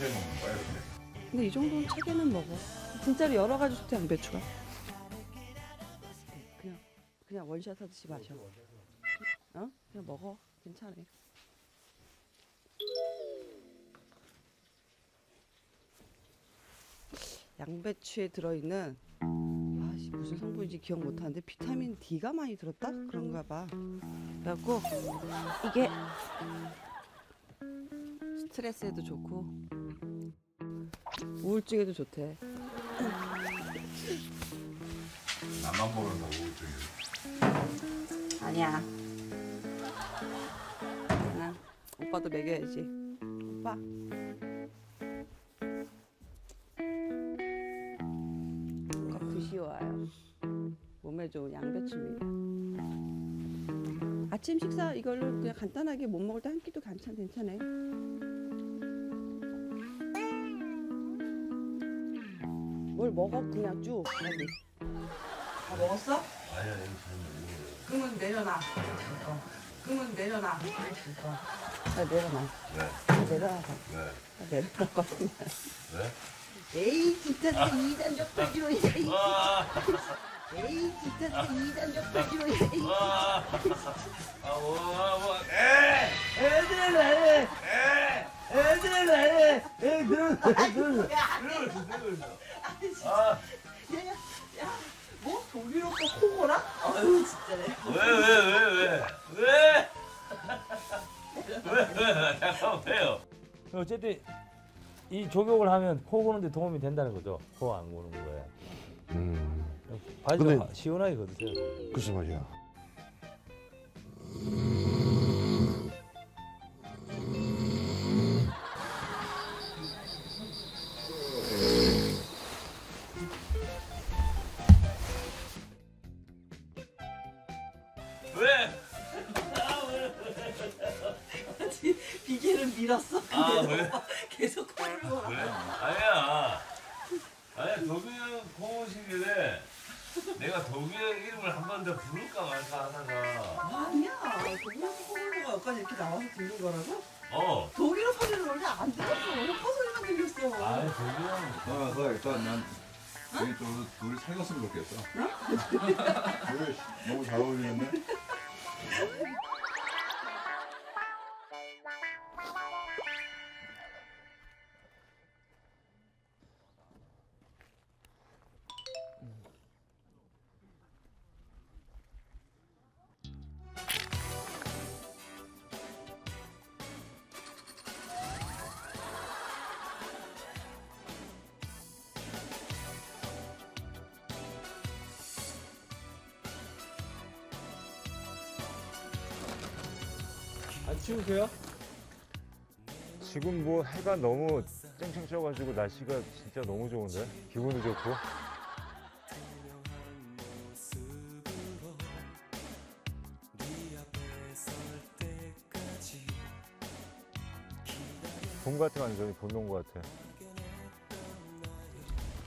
한개 먹는 거야 이렇게. 근데 이 정도는 차게는 먹어. 진짜로 여러 가지 좋대 양배추가. 그냥 그냥 원샷 하듯이 마셔. 어? 그냥 먹어. 괜찮아. 양배추에 들어있는 아씨 무슨 성분인지 기억 못하는데 비타민 D가 많이 들었다 그런가 봐. 그래갖고 이게 스트레스에도 좋고 우울증에도 좋대. 나만 모르는 우울증이. 아니야. 응. 오빠도 먹여야지. 오빠. 오빠 부시워요. 몸에 좋은 양배추입니다. 아침 식사 이걸로 그냥 간단하게 못 먹을 때 한 끼도 괜찮 괜찮 아. 뭘 먹어 그냥 쭉. 다 먹었어? 아니야 이거 잘 그러면 내려놔. 어. 그러면 내려놔. 어. 아, 내려놔. 왜? 아, 내려놔. 왜? 아, 내려놨거든요. 왜? 에이, 진짜 그 이단적 빼기로 해. 아, 에이, 진짜 그 이단적 빼기로 해. 아, 아, 뭐, 뭐, 에, 애들 왜? 에, 아, 뭐? 어쨌든 이 조격을 하면 코 고는데 도움이 된다는 거죠. 코 안 고는 거에. 음, 바지 좀 시원하게 걷으세요. 글쎄 말이야. 밀었어. 아, 왜? 계속 코를 골아. 그래? 아니야. 아니야, 도규 형 고무신길에 내가 도규 형 이름을 한 번 더 부를까 말까 하다가, 아니야. 독일 오빠 코골로가 여기까지 이렇게 나와서 듣는 거라고? 어. 독일어 소리를 원래 안 들었어. 원래 커소리만 들렸어. 아이, 도규 형. 아, 나 일단 난 우리 또 둘이 사귀었으면 좋겠어. 둘이 너무 잘 어울리겠네. 안 치우세요? 지금 뭐 해가 너무 쨍쨍 쪄가지고 날씨가 진짜 너무 좋은데 기분도 좋고 봄 같아 완전히 봄온 것 같아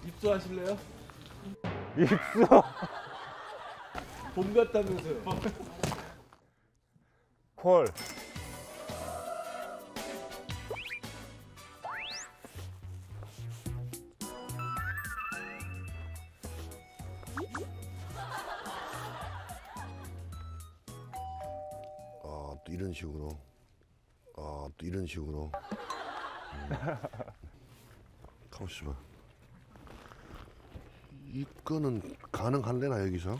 입수하실래요? 입수 봄 같다면서요. 콜 이런 식으로. 아, 또 이런 식으로. 음. 가만 있어봐. 이거는 가능한가 여기서?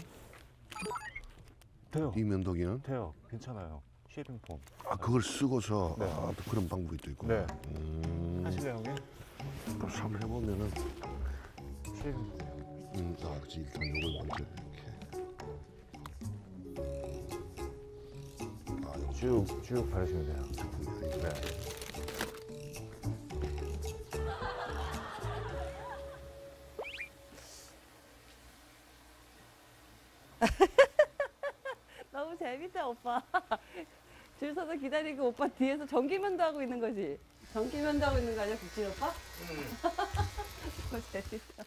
돼요 이 면도기는? 돼요 괜찮아요 shaving foam 아, 그걸 쓰고서 네. 아, 또 그런 방법이 또 있고. 네. 음, 하실래요 형님? 그럼 한번 해보면은, shaving foam 음, 아, 그치 일단 요걸 먼저 쭉, 쭉 바르시면 돼요. 네. 너무 재밌다 오빠. 줄 서서 기다리고 오빠 뒤에서 전기면도 하고 있는 거지. 전기면도 하고 있는 거 아니야 국진 오빠? 너무 재밌다.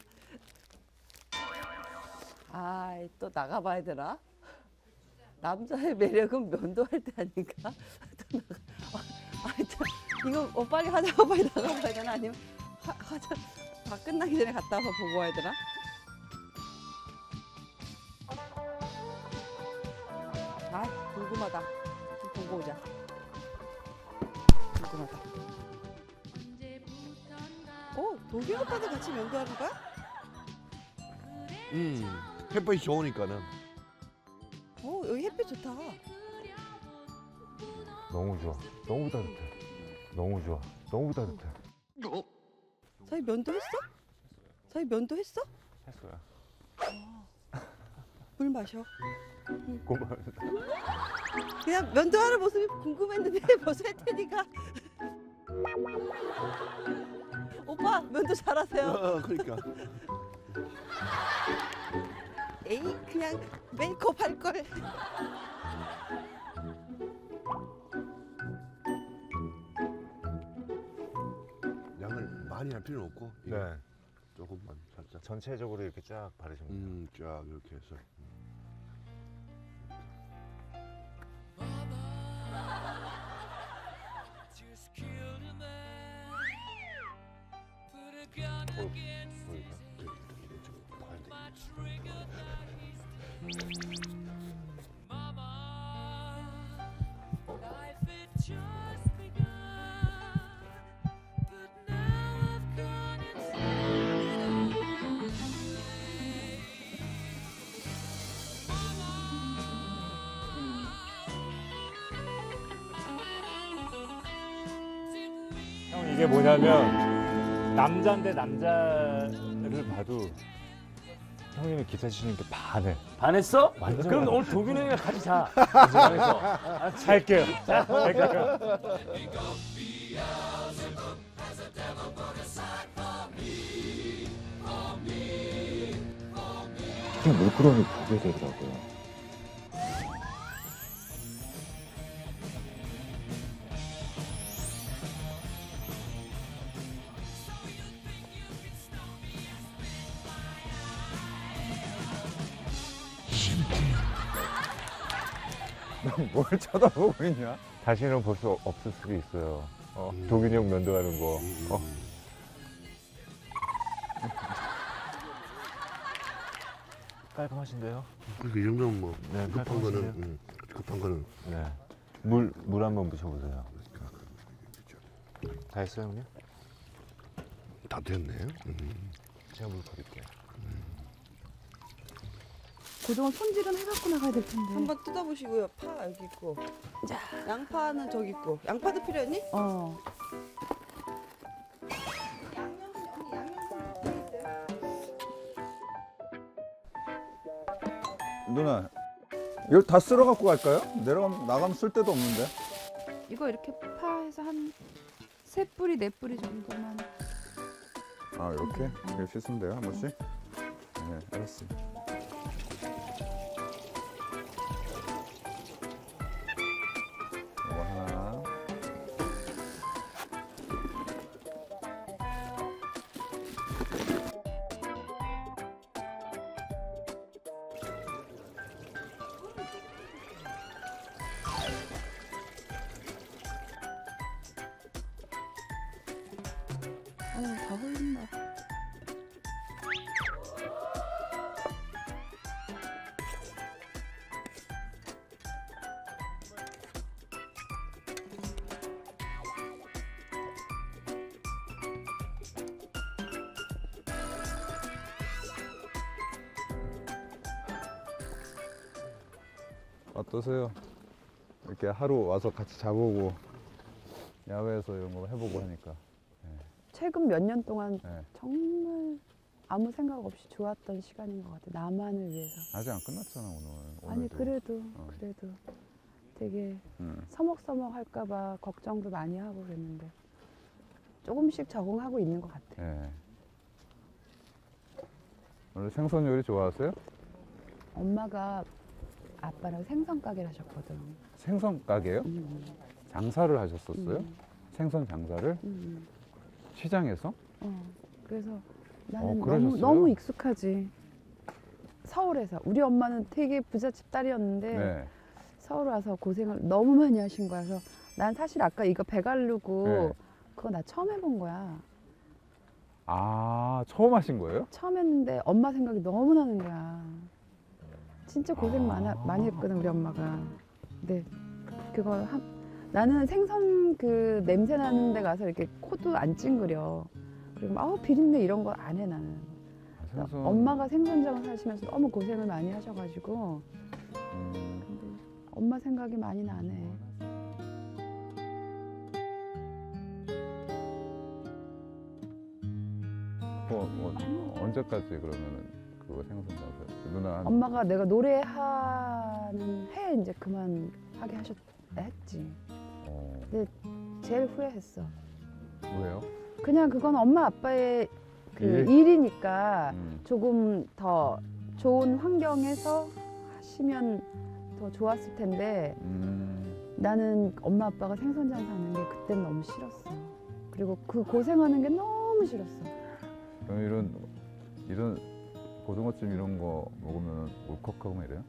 아 또 나가봐야 되나? 남자의 매력은 면도할 때 아닌가? 아, 아, 참, 이거 어, 빨리 하자고 빨리 나가봐야 되나 아니면 하, 하자 다 끝나기 전에 갔다 와서 보고 와야 되나? 아 궁금하다. 좀 보고 오자. 궁금하다. 어 도기 오빠도 같이 면도하는 거야? 음, 햇빛이 좋으니까는. 어 여기 햇빛 좋다. 너무 좋아. 너무 따뜻해. 너무 좋아. 너무 따뜻해. 사이 면도 했어? 사이 면도 했어? 했어요. 물 마셔. 고마워요. 그냥 면도하는 모습이 궁금했는데 벌써 할 테니까. 오빠 면도 잘하세요. 어, 그러니까. 에이 그냥 메이크업 할 걸. 양을 많이 할 필요는 없고. 이거 네. 조금만 살짝. 전체적으로 이렇게 쫙 바르시면 돼요. 음, 쫙 이렇게 해서. 어? 형 이게 뭐냐면 남자인데 남자를 봐도 형님이 기타 치시는 게 반해. 반했어? 완전 그럼. 오늘 도균이 형이랑 같이 자. 잘게요. 자, 잘게요. 특히 물끄러미 보게 되더라고요. 뭘 쳐다보고 있냐? 다시는 볼 수 없을 수도 있어요. 어, 도균이 형 면도하는 거. 어. 깔끔하신데요? 그러니까 이 정도면 뭐 네, 급한 깔끔하시네요. 거는 음, 급한 거는 네. 물, 물 한번 부셔보세요. 다 했어요, 형님? 다 됐네. 음. 제가 물 버릴게요. 그동안 손질은 해갖고 나가야 될 텐데. 한번 뜯어보시고요. 파 여기 있고. 자 양파는 저기 있고. 양파도 필요했니? 어. 누나, 이걸 다 쓸어 갖고 갈까요? 내려가면 나가면 쓸 데도 없는데. 이거 이렇게 파해서 한 세 뿌리 네 뿌리 정도만. 아, 이렇게 이렇게 씻으면 돼요, 한 번씩. 네, 알았어요. 어다 흘린다. 어떠세요? 이렇게 하루 와서 같이 자보고 야외에서 이런 거 해보고 하니까. 최근 몇 년 동안 네. 정말 아무 생각 없이 좋았던 시간인 것 같아. 나만을 위해서. 아직 안 끝났잖아 오늘. 아니 오늘도. 그래도 어. 그래도 되게 음. 서먹서먹 할까봐 걱정도 많이 하고 그랬는데 조금씩 적응하고 있는 것 같아. 예. 원래 생선 요리 좋아하세요? 엄마가 아빠랑 생선 가게를 하셨거든. 생선 가게요? 음, 장사를 하셨었어요? 음, 생선 장사를 음, 시장에서? 어, 그래서 나는 너무, 그러셨어요? 너무 익숙하지. 서울에서 우리 엄마는 되게 부잣집 딸이었는데 네. 서울 와서 고생을 너무 많이 하신 거라서 난 사실 아까 이거 배 가르고 네. 그거 나 처음 해본 거야. 아 처음 하신 거예요? 처음 했는데 엄마 생각이 너무 나는 거야. 진짜 고생 아. 많아, 많이 했거든 우리 엄마가. 근데 그거 한, 나는 생선 그 냄새 나는 데 가서 이렇게 코도 안 찡그려. 그리고 아우 비린내 이런 거 안 해 나는. 아, 생선. 엄마가 생선장을 사시면서 너무 고생을 많이 하셔가지고 음, 근데 엄마 생각이 많이 나네. 뭐, 뭐 언제까지 그러면은 그거 생선 장사 누나 한 엄마가 내가 노래하는 해 이제 그만 하게 하셨 했지. 어, 제일 후회했어. 왜요? 그냥 그건 엄마 아빠의 그 일? 일이니까 음, 조금 더 좋은 환경에서 하시면 더 좋았을 텐데 음, 나는 엄마 아빠가 생선 장사하는 게 그땐 너무 싫었어. 그리고 그 고생하는 게 너무 싫었어. 그럼 이런 이런 고등어찜 이런 거 먹으면 울컥하고 막 이래요?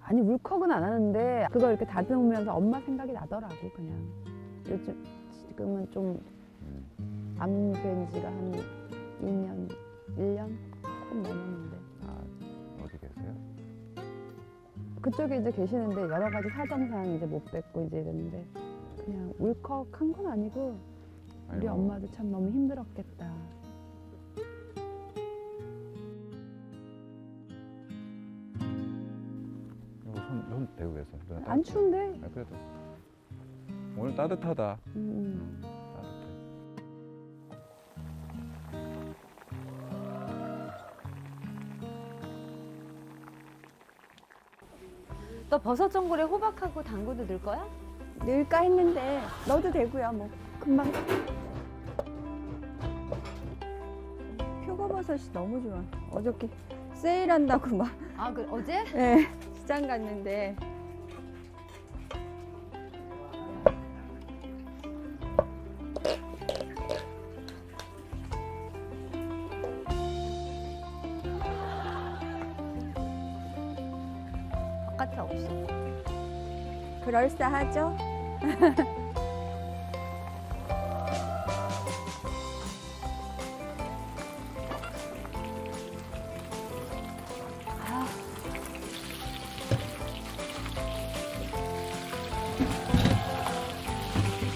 아니 울컥은 안 하는데 그거 이렇게 다듬으면서 엄마 생각이 나더라고 그냥. 요즘 지금은 좀 음. 안된 지가 한 2년, 1년 조금 넘었는데 아 어디 계세요? 그쪽에 이제 계시는데 여러 가지 사정상 이제 못 뵙고 이제 이랬는데 그냥 울컥한 건 아니고 아니, 우리 뭐, 엄마도 참 너무 힘들었겠다. 이거 손, 손 대고 계세요. 누나 안 따뜻해. 추운데? 아, 그래도 오늘 따뜻하다. 음. 따뜻해. 너 버섯 전골에 호박하고 당근도 넣을 거야? 넣을까 했는데 넣어도 되고요. 뭐 금방. 표고버섯이 너무 좋아. 어저께 세일한다고 막 아, 그 어제? 예, 시장 갔는데 그럴싸하죠?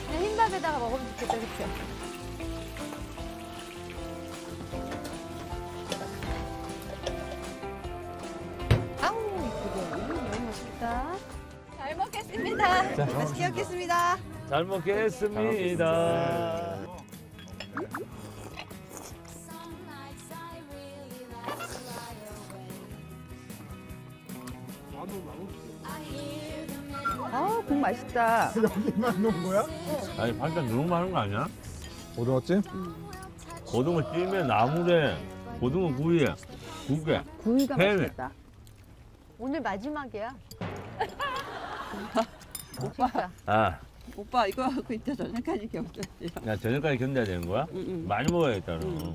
그냥 흰밥에다가 먹으면 좋겠다, 그치? 먹겠습니다. 잘 먹겠습니다. 아, 국 맛있다. 아니 반찬 너무 많은 거 아니야? 고등어찜? 고등어 찜에 나물에 고등어 구이에 국에 구이가 네. 맛있겠다. 오늘 마지막이야. 진짜. 아, 오빠 이거 하고 있자 저녁까지 겹쳤지. 나 저녁까지 견뎌야 되는 거야? 많이 먹어야겠다 너.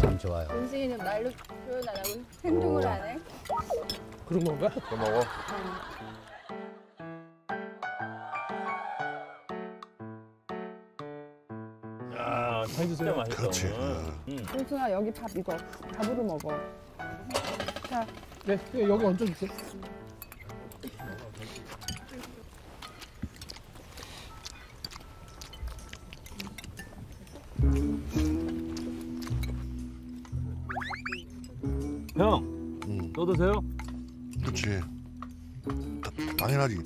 참 좋아요. 은승이는 말로 표현 안 하고 행동을 안 해. 그런 건가? 또 먹어. 야, 참 진짜 맛있다 그렇지. 응. 은수아 여기 밥 이거 밥으로 먹어. 네, 여기 얹어주세요. 또 드세요? 그렇지. 다- 당연하지.